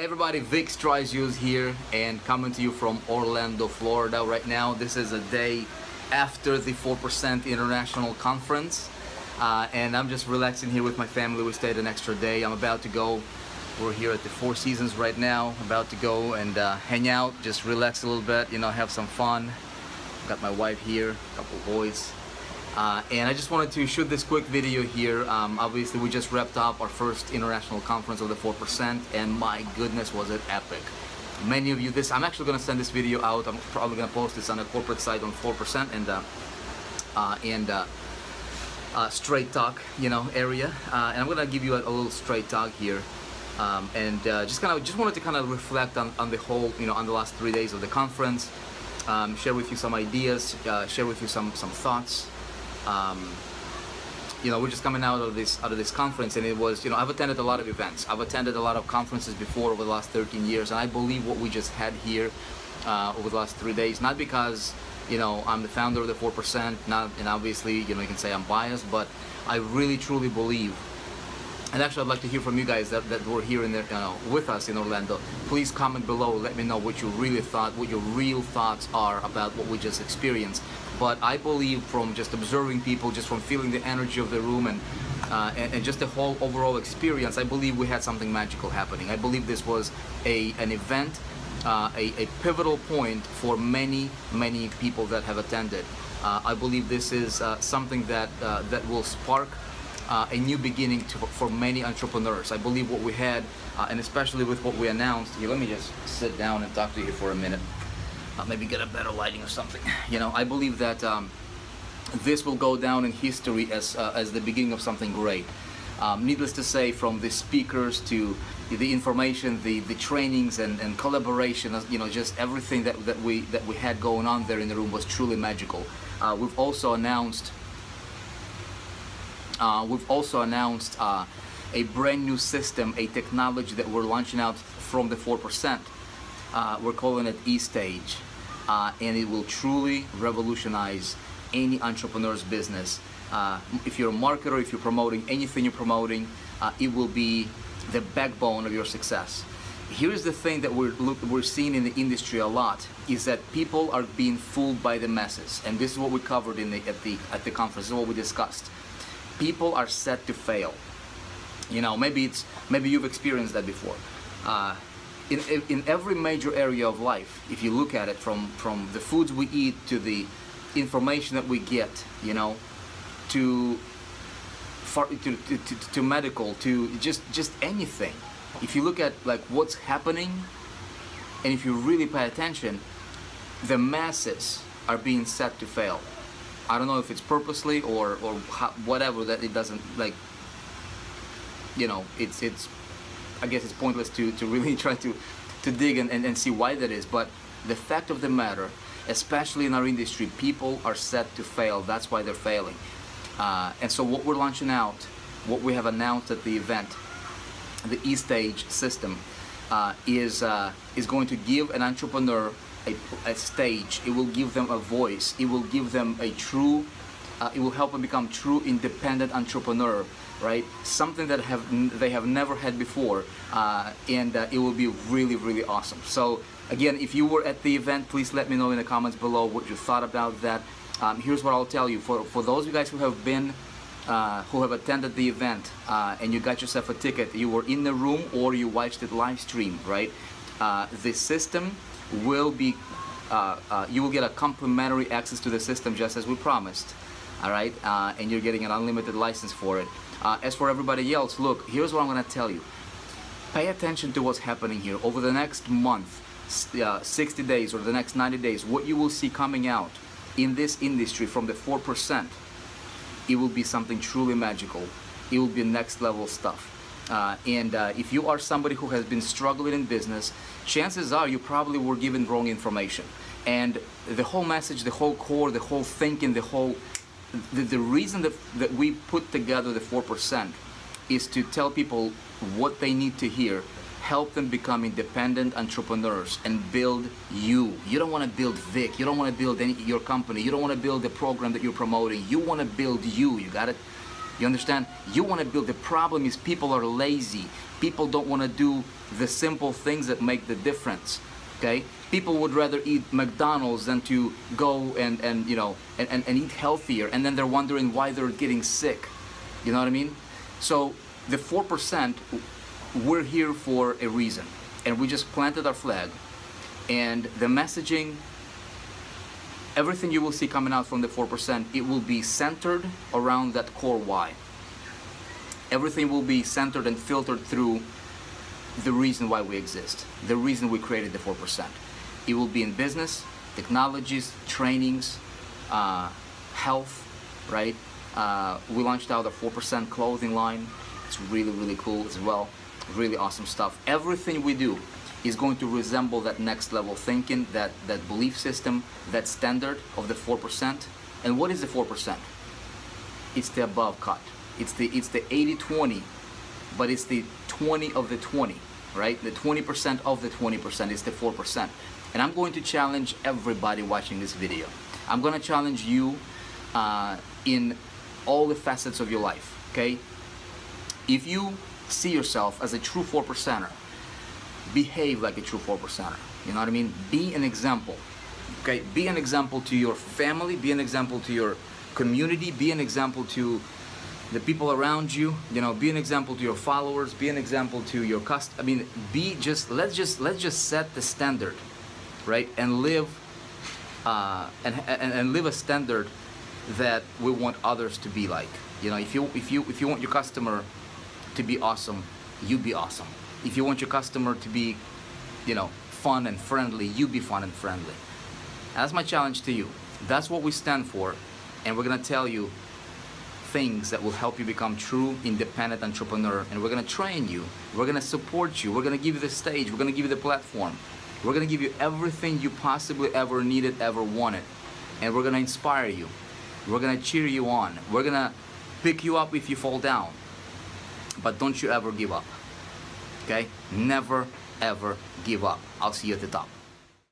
Hey everybody, Vick Strizheus here and coming to you from Orlando, Florida right now. This is a day after the 4% International Conference uh, and I'm just relaxing here with my family. We stayed an extra day. I'm about to go. We're here at the Four Seasons right now, about to go and uh, hang out, just relax a little bit, you know, have some fun. Got my wife here, a couple boys. Uh, and I just wanted to shoot this quick video here. Um, obviously, we just wrapped up our first international conference of the 4%, and my goodness, was it epic. Many of you, this I'm actually going to send this video out. I'm probably going to post this on a corporate site on 4% and uh, uh, and uh, uh, straight talk, you know, area. Uh, and I'm going to give you a, a, little straight talk here. Um, and just kind of just wanted to kind of reflect on, on the whole, you know, on the last three days of the conference. Um, share with you some ideas, share with you some some thoughts um, you know, we're just coming out of this out of this conference, and it was, you know, I've attended a lot of events. I've attended a lot of conferences before over the last 13 years, and I believe what we just had here uh, over the last three days, not because, you know, I'm the founder of the 4%, not, and obviously, you know, you can say I'm biased, but I really truly believe and actually, I'd like to hear from you guys that, that were here in the, uh, with us in Orlando. Please comment below. Let me know what you really thought, what your real thoughts are about what we just experienced. But I believe from just observing people, just from feeling the energy of the room and, uh, and, and, just the whole overall experience, I believe we had something magical happening. I believe this was a, an event, uh, a, a, pivotal point for many, many people that have attended. Uh, I believe this is uh, something that, uh, that will spark uh, a new beginning to, for many entrepreneurs. I believe what we had, uh, and especially with what we announced. Here, let me just sit down and talk to you for a minute. Uh, maybe get a better lighting or something. You know, I believe that um, this will go down in history as uh, as the beginning of something great. Um, needless to say, from the speakers to the information, the, the trainings and, and collaboration, you know, just everything that, that we that we had going on there in the room was truly magical. Uh, we've also announced uh, we've also announced uh, a brand new system, a technology that we're launching out from the 4%. Uh, we're calling it eStage, uh, and it will truly revolutionize any entrepreneur's business. Uh, if you're a marketer, if you're promoting anything you're promoting, uh, it will be the backbone of your success. Here's the thing that we're look, we're seeing in the industry a lot is that people are being fooled by the masses, and this is what we covered in the at the at the conference. This is what we discussed people are set to fail. You know, maybe it's maybe you've experienced that before. Uh, in, in every major area of life, if you look at it from, from the foods we eat to the information that we get, you know, to, for, to, to, to, to medical, to just, just anything. If you look at like what's happening, and if you really pay attention, the masses are being set to fail. I don't know if it's purposely or or whatever that it doesn't like. You know, it's it's. I guess it's pointless to to really try to to dig and, and, and see why that is. But the fact of the matter, especially in our industry, people are set to fail. That's why they're failing. Uh, and so what we're launching out, what we have announced at the event, the e-stage system, uh, is uh, is going to give an entrepreneur a, a stage. It will give them a voice. It will give them a true, uh, it will help them become true independent entrepreneur, right? Something that have they have never had before, uh, and uh, it will be really, really awesome. So again, if you were at the event, please let me know in the comments below what you thought about that. Um, here's what I'll tell you. For, for those of you guys who have been uh, who have attended the event uh, and you got yourself a ticket, you were in the room or you watched it live stream, right? Uh, the system will be, uh, uh, you will get a complimentary access to the system just as we promised, all right? Uh, and you're getting an unlimited license for it. Uh, as for everybody else, look, here's what I'm gonna tell you. Pay attention to what's happening here. Over the next month, uh, 60 days or the next 90 days, what you will see coming out in this industry from the 4%, it will be something truly magical. It will be next level stuff. Uh, and uh, if you are somebody who has been struggling in business, chances are you probably were given wrong information. And the whole message, the whole core, the whole thinking, the whole, the, the reason that, that we put together the 4% is to tell people what they need to hear help them become independent entrepreneurs and build you. You don't want to build Vick. You don't want to build any your company. You don't want to build the program that you're promoting. You want to build you. You got it? You understand? You want to build. The problem is people are lazy. People don't want to do the simple things that make the difference. Okay? People would rather eat McDonald's than to go and, and you know and, and, and eat healthier and then they're wondering why they're getting sick. You know what I mean? So the four percent we're here for a reason. And we just planted our flag. And the messaging everything you will see coming out from the 4%, it will be centered around that core why. Everything will be centered and filtered through the reason why we exist, the reason we created the 4%. It will be in business, technologies, trainings, uh, health, right? Uh, we launched out a 4% clothing line. It's really, really cool as well. Really awesome stuff. Everything we do is going to resemble that next level thinking, that, that belief system, that standard of the 4%. And what is the 4%? It's the above cut. It's the, it's the 80-20, but it's the 20 of the 20, right? The 20% of the 20% is the 4%. And I'm going to challenge everybody watching this video. I'm going to challenge you uh, in all the facets of your life, okay? If you see yourself as a true 4 percenter, behave like a true 4 percenter. You know what I mean? Be an example. Okay? Be an example to your family, be an example to your community, be an example to the people around you, you know, be an example to your followers, be an example to your cust I mean, be just let's just let's just set the standard, right? And live uh, and, and and live a standard that we want others to be like. You know, if you if you if you want your customer to be awesome, you be awesome. If you want your customer to be, you know, fun and friendly, you be fun and friendly. that's my challenge to you. That's what we stand for, and we're gonna tell you things that will help you become true independent entrepreneur and we're going to train you. We're going to support you. We're going to give you the stage. We're going to give you the platform. We're going to give you everything you possibly ever needed ever wanted and we're going to inspire you. We're going to cheer you on. We're going to pick you up if you fall down. But don't you ever give up okay? Never ever give up. I'll see you at the top